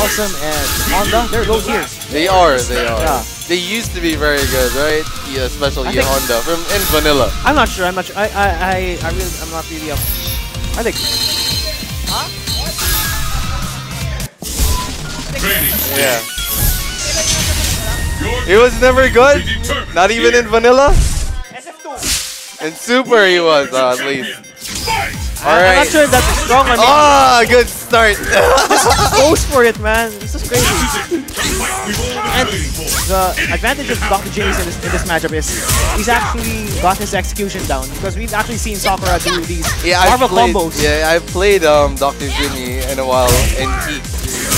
Dawson and Honda, they're low tiers. They are, they are. Yeah. They used to be very good, right? Yeah, especially I think- Honda from in vanilla. I'm not sure. I'm not sure. I I I, I really I'm not really up. I think Yeah. He was never good. Not even in vanilla. In super, he was uh, at least. All I'm not sure if that's strong. I mean, Ah, good start. goes for it, man. This is crazy. And the advantage of Dr. James in this, in this matchup is he's actually got his execution down because we've actually seen Sakura do these yeah, I've Marvel played. combos. Yeah, I've played um Dr. Jimmy in a while, and he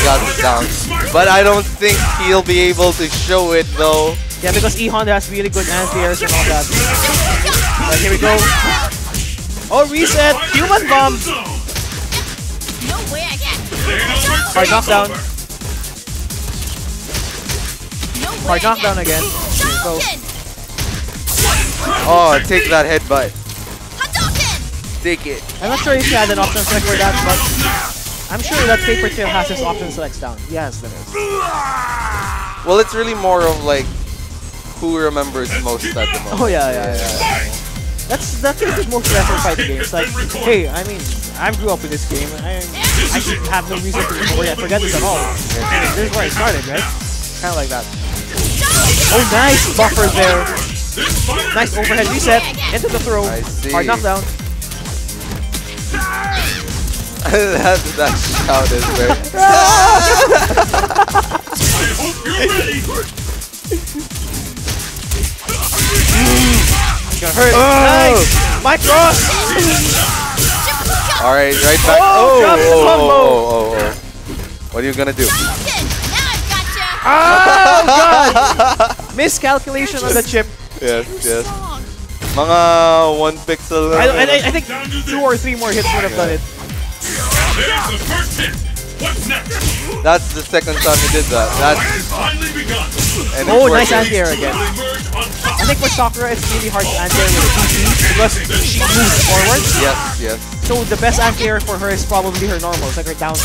got it down. But I don't think he'll be able to show it though. Yeah, because E Honda has really good anti-airs and all that. But here we go. Oh, reset! Human bomb! No way I get. Hard knockdown. No Hard knockdown again. Go. Oh, take that headbutt. Take it. I'm not sure if he had an option select for that, but I'm sure that Paper Trail has his option selects down. Yes, there is. Well, it's really more of like who remembers most at the moment. Oh yeah, yeah, yeah. That's that's the case most retro fighting games. Like, hey, I mean, I grew up with this game. I I should have no reason to forget, forget this at all. This is where I started, right? Kind of like that. Oh, nice buffer there. Nice overhead reset into the throw. I. Hard knockdown. that, that shout is very. Gonna hurt. Oh. Nice. Mike Ross. All right, right back. Oh, Oh, dropped the oh, oh, oh, oh. What are you gonna do? Now I've gotcha! Oh god. Miscalculation on the chip. yes, yes. Mga one pixel. I, I, I think two or three more hits would have done it. There's the first hit. What's next? That's the second time he did that. That's It's finally begun. and Oh, nice working. anti-air again. Will emerge on top. I think for Sakura, it's really hard to anti-air with a DP because she moves forward. Yes, yes. So the best anti-air for her is probably her normals, like her down.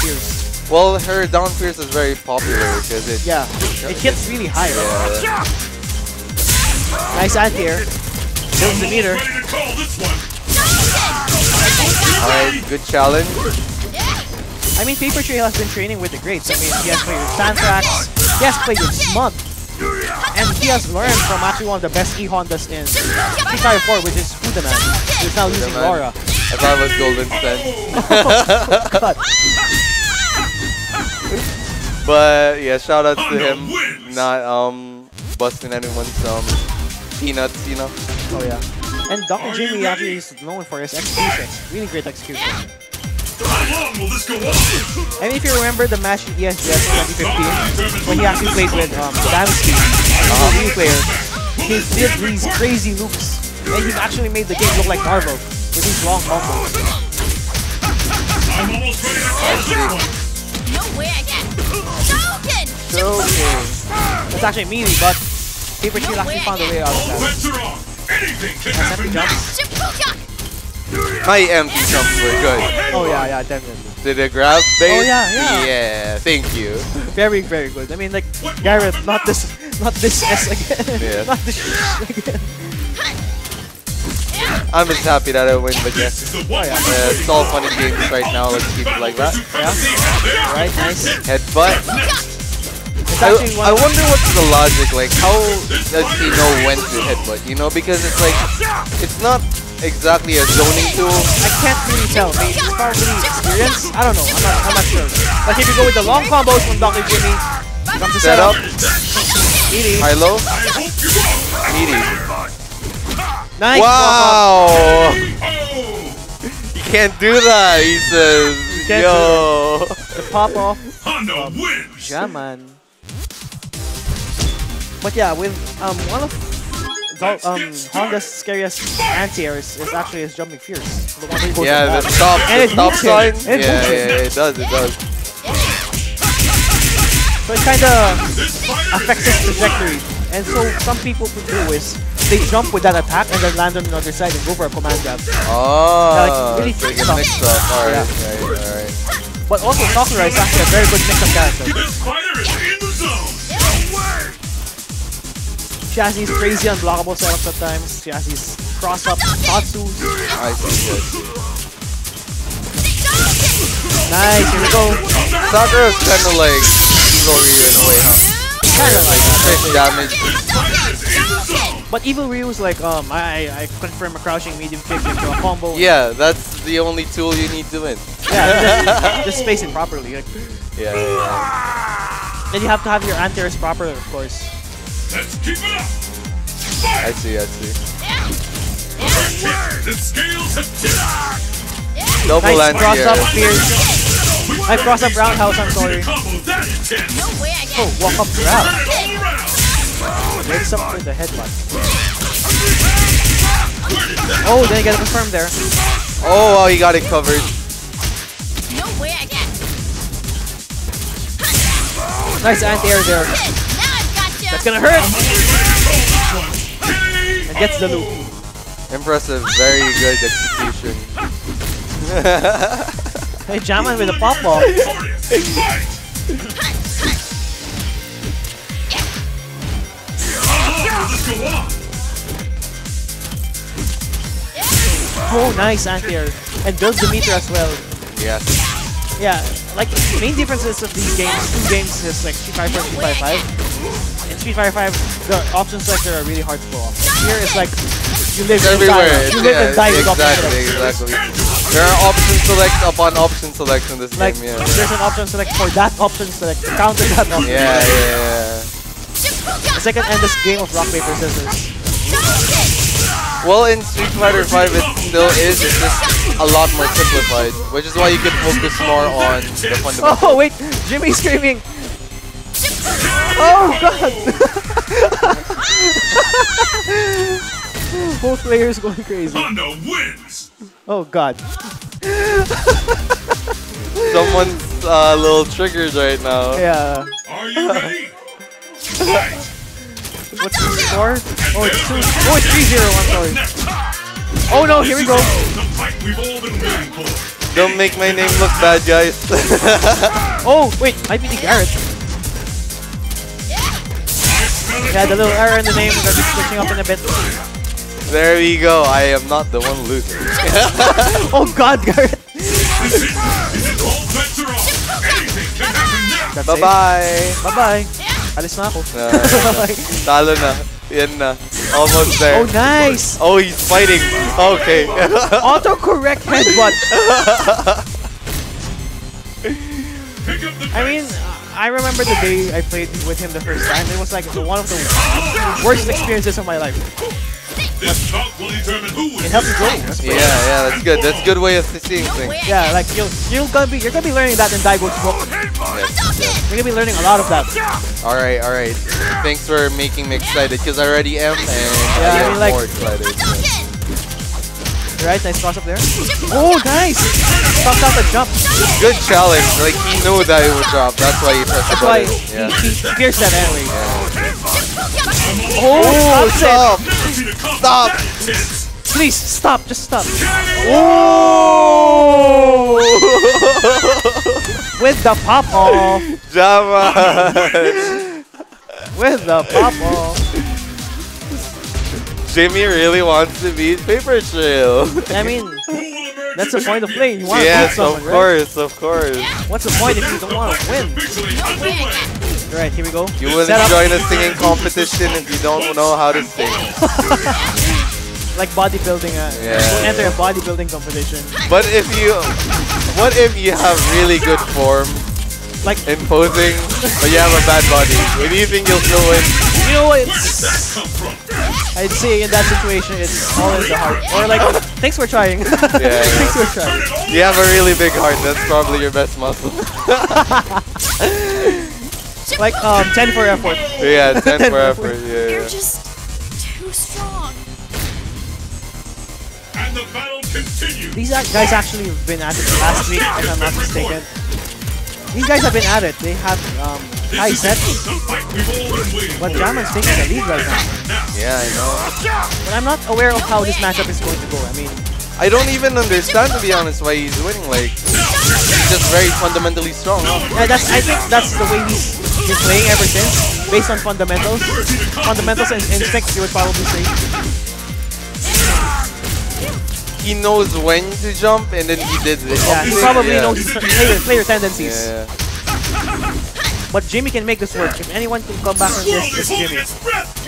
Well, her down fierce is very popular because it. Yeah, it hits really high. right? Yeah. Nice anti-air. Builds the meter. Ready to call this one. All right, good challenge. I mean, Paper Trail has been training with the greats. I mean, he has played with Santrax, he has played with Smug, and he has learned from actually one of the best E-Hondas in Street Fighter 4, which is Fudaman, who's now using Fudaman. Laura. I thought it was Golden Sun. God. But yeah, shout out to him wins. not um busting anyone's um peanuts, you know. Oh yeah. And Dr. Jimmy actually is known for his execution. Really great execution. How long will this go on? And if you remember the match in ESGS 2015, when he actually played with um, Damsky, Uh-huh. a Wii player, he did these crazy loops. And he actually made the game look like Marvel with these long combos. I'm almost ready to call this. No way I get. Hadouken! Okay. It's actually meaty, but Paper Shield actually found a way out of All that. bets are off. Anything can happen empty next. My empty jumps were good. Oh yeah, yeah, definitely. Did it grab base? Oh, yeah, yeah. Yeah, thank you. Very, very good. I mean, like, Garrett, not this, not this S again. Yeah. not this again. I'm just happy that I win, but yeah. This the one. Oh, yeah. Uh, it's all fun and games right now. Let's keep it like that. Yeah. Right, nice. Headbutt. I, I wonder what's the logic. Like, how does he know when to headbutt? You know, because it's like, it's not exactly a zoning tool. I can't really tell. Maybe it's probably experience. I don't know. I'm not. I'm not sure. But if you go with the long combos from Dr. Jimmy, comes the Setup, setup. Eating. high low, you are. meaty. Nice. Wow! You can't do that, he says. can't Yo. The pop off. Honda wins. Yeah, man. But yeah, with um one of Dol- um Honda's scariest anti-airs is actually his jumping fierce. The one where he goes Yeah, the that. stop, And the it stop sign. And Yeah, yeah, it does, it does. So it kind of affects his trajectory. And so some people could do is they jump with that attack and then land on the other side and go for a command grab. Oh, really so you fix can up. mix up. Alright, Yeah. alright, alright. But also Sakura is actually a very good mix of These crazy unblockable setups at times. Cross up Tatsu. I see this. Nice, here we go. Sakura's kind of like Evil Ryu in a way, huh? Kinda like. Straight damage. But Evil Ryu's like, um, I, I confirm a crouching medium kick into a combo. Yeah, that's the only tool you need to win. Yeah, just, it properly. Like, Yeah, then you have to have your anti-airs properly, of course. Let's keep it up. I see, I see. The scales have tipped. Double Nice cross anti-air. up Pierce. I cross up roundhouse, I'm sorry. Combo that intense. No way I Oh, walk up grab. Turn it all around. Makes up for the headbutt. Oh, then you get it confirmed there. Oh, wow, he got it covered. No way I get. Nice anti-air there. That's gonna hurt! And gets the loop. Impressive, very good execution. hey, Jama with a pop ball. Oh, nice anti-air. And does Demeter as well. Yes. Yeah, like main differences of these games, two games is like 2-5-5 in Street Fighter 5, the option selector are really hard to pull off. Here it's like you live It's and everywhere. die. You live yeah, and die with exactly, exactly. There are option select upon option select in this Like game, yeah. there's an option select for that option select to counter that option. Yeah, yeah, yeah. It's like an endless game of rock paper scissors. Well, in Street Fighter 5 it still is, it's just a lot more simplified, which is why you can focus more on the fundamental. Oh wait, Jimmy's screaming. Oh god! Both players going crazy. Honda wins. Oh god. Someone's uh, a little triggered right now. Yeah. Are you ready? Fight. What's the score? Oh, it's two. Oh, it's 3-0. I'm sorry. Oh no, here we go. The fight we've all been waiting for. Don't make my name look bad, guys. Oh, wait, IPD Garrett. Yeah, the little error in the name is gonna be switching up in a bit. there we go. I am not the one losing. Oh god, Garrett. Is, this all bets are can happen now. Bye bye. Bye bye. Alis na ako. Uh, talo na. Yan na. Almost there. oh, nice. Oh, he's fighting. Okay. Autocorrect headbutt. I mean, I remember the day I played with him the first time. It was like one of the worst experiences of my life. This bout will determine who It is helps you grow. That's yeah, yeah, that's good. That's a good way of seeing things. Yeah, like you'll you're gonna be you're gonna be learning that in Daigo's book. You're gonna be learning a lot of that. All right, all right. Thanks for making me excited because I already am, and Yeah, I I am mean, like- more excited. Right, nice cross up there. Oh, nice! Stopped out the jump. Good challenge. Like he knew that it would drop. That's why he pressed That's the why button. he, Yeah. he, he pierced that anyway. Oh, Oh, stop! stop! Never seen a combo Stop. Please stop! Just stop. Oh! With the pop off. Jama! With the pop off. Jimmy really wants to beat Paper Trail. I mean, Who will emerge that's the point of champion? playing. You want to beat yes, someone, of right? course, of course. What's the point if you don't want to win? Officially. Alright, here we go. You wouldn't Set up. join a singing competition if you don't know how to sing. Like bodybuilding. Uh, Yeah. Enter a bodybuilding competition. But if you, what if you have really good form Like, in posing, but you have a bad body? What do you think you'll still win? You know what? Where did It's, that come from? I'd say in that situation, it's all in the heart. Or like, thanks for trying. yeah. thanks for trying. Turn it all You have a really big heart. That's probably your best muscle. Like, um, 10 for effort. yeah, 10 Ten for for effort. Yeah. You're yeah. just too strong. And the battle continues. These guys actually have been at it last week, if I'm not mistaken. These guys have been at it. They have um, high This is sets, the fight we've all been waiting but for. Taking the lead right now. Now, Yeah, I know. But I'm not aware of how this matchup is going to go. I mean, I don't even understand, to be honest, why he's winning. Like, he's just very fundamentally strong. Yeah, that's I think that's the way he's been playing ever since, based on fundamentals. Fundamentals and instincts, you would probably say. He knows when to jump, and then he did it. Yeah, he probably knows his player, player tendencies. Yeah, yeah. But Jimmy can make this work. If anyone can come back from this, it's Jimmy.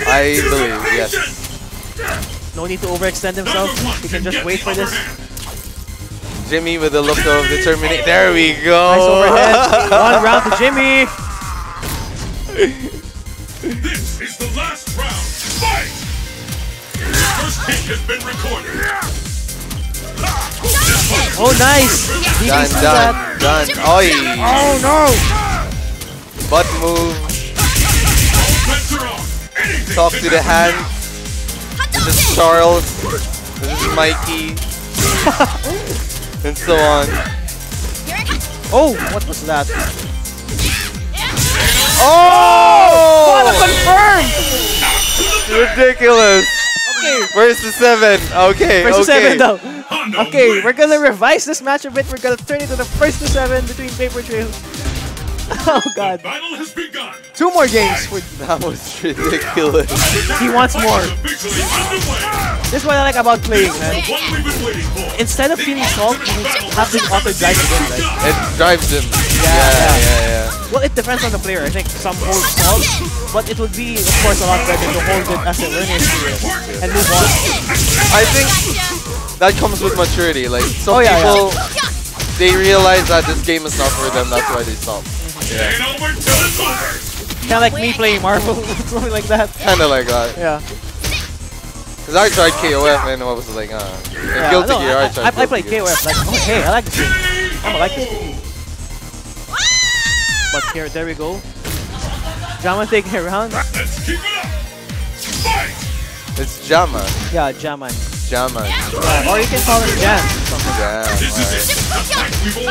I believe, yes. No need to overextend himself. He can just wait for this. Jimmy with a look of determination. There we go. Nice overhead. One round to Jimmy. This is the last round. Fight! First kick has been recorded. Oh, nice. Done, done, done. Oi! Oh, no. Butt move. Bets are on. Anything Talk to the happen hand. This is Charles. This is Mikey. and so on. Here I come. Oh, what was that? Oh! Confirm. Ridiculous. Okay. Where's the seven? Okay, First to okay. seven though. Okay, we're gonna revise this match a bit. We're gonna turn it to the first to seven between Paper Trail. Oh god. Battle has begun. Two more games. For, That was ridiculous. he wants more. This is what I like about playing, man. What we've been waiting for. Instead of feeling salt, you have this auto drive again, right? It drives him. Yeah, yeah, yeah. yeah. yeah. Well, it depends on the player. I think some hold salt, but it would be, of course, a lot better to hold it as a learning experience and move on. I think that comes with maturity. Like Oh, some yeah, yeah. people, they realize that this game is not for them. That's why they stop. Yeah, Ain't over till it's. Kind of like me playing Marvel, something like that. kind of like that. Yeah. Cause I tried KOF and I was like, uh, yeah. Guilty no, Gear. I, I, tried I, I Guilty play Gear. KOF. Like, oh, hey, I like this game. I'm like it. But here, there we go. Jama taking it around. Let's keep it up. Fight! It's Jama. Yeah, Jaman. Yeah, or you can call him. Something. Damn. Alright.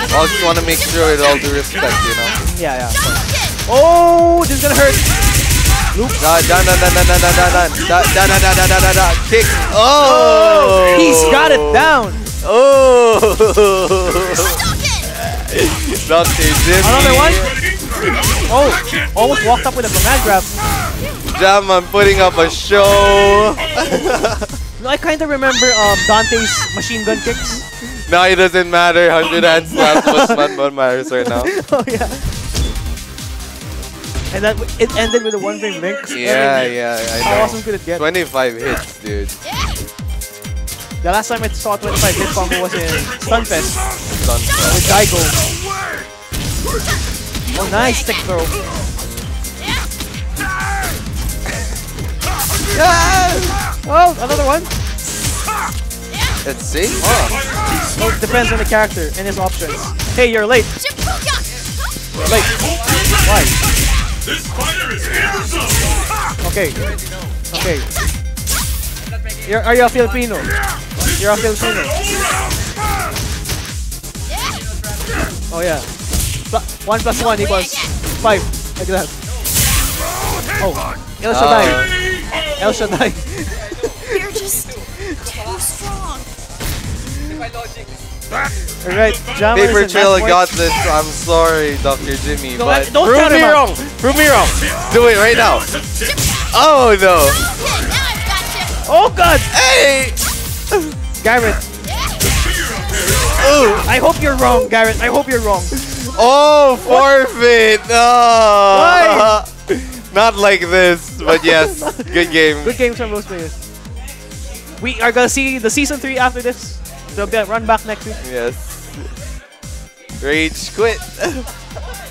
I just want to make sure with all due respect, you know. Yeah, yeah. Oh, this is gonna hurt. Da da da da da da da da da da da da da da da da kick. Oh! He's got it down. Oh! Jimmy. Another one. Oh, almost walked up with a command grab. Jaman putting up a show. No, I kind of remember um, Dante's machine gun kicks. No, it doesn't matter. 100 hand slaps was not what matters right now. oh yeah. And that it ended with a one frame link. Yeah, yeah, I How awesome could it get? 25 hits, dude. The last time I saw 25 hit combo was in Stunfest Done. with Daigo. Oh, nice stick throw. Oh, another one. Let's see. Oh, it depends on the character and his options. Hey, you're late. Late. Why? This is. Okay. Okay. You're, are you a Filipino? You're a Filipino. Oh yeah. Pl- one plus one equals five. Like that. Oh. El Shaddai. El Shaddai. Alright, Jama Paper is in Trail match point. got this. I'm sorry, Dr. Jimmy, No, but that- don't prove me him wrong. Prove me wrong. Do it right now. Oh no. Okay, now I've got you. Oh god! Hey. Garrett. Ooh. I hope you're wrong, Garrett. I hope you're wrong. Oh, forfeit. No. Why? Not like this, but yes. Good game. Good games from both players. We are gonna see the season three after this. So get run back next week. Yes. Rage quit.